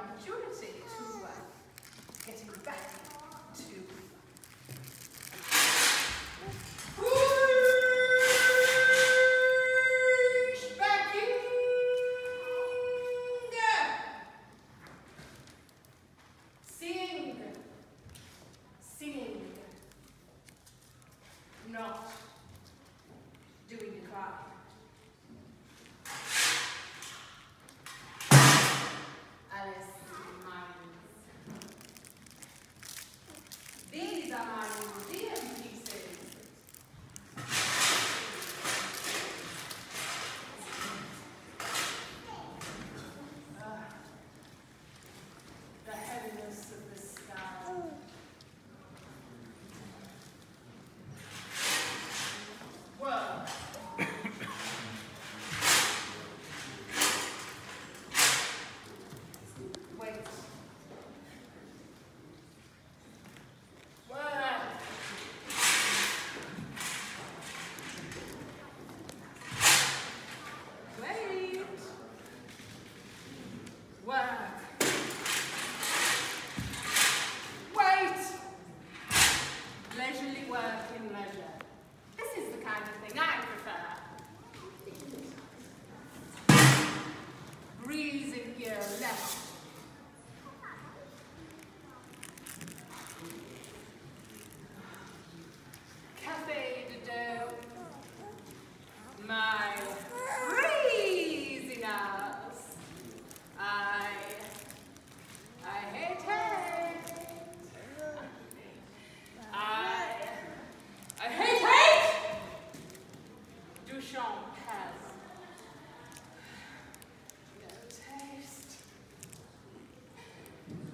opportunity to uh, get back to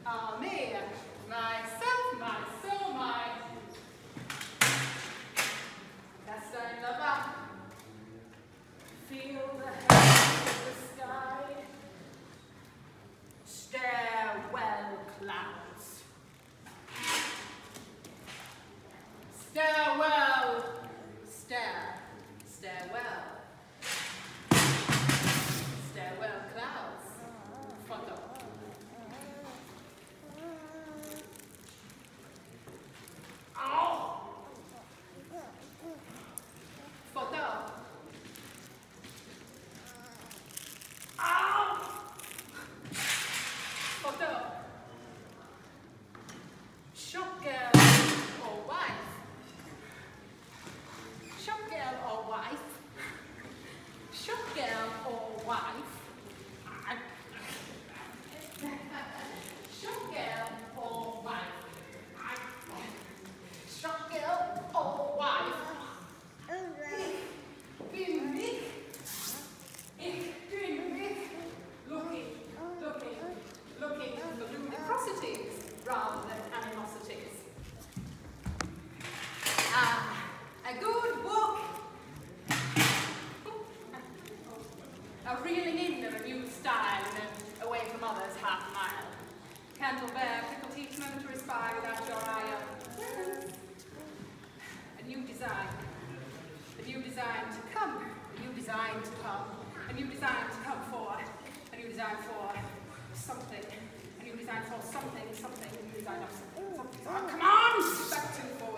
Ah, me, myself, myself. a reeling in of a new style and away from others half a mile. Canterbury fickle teach momentary spy without your eye on a new design, a new design to come, a new design to come, a new design to come for, a new design for something, a new design for something, something, a new design of something, come on! Back to forward.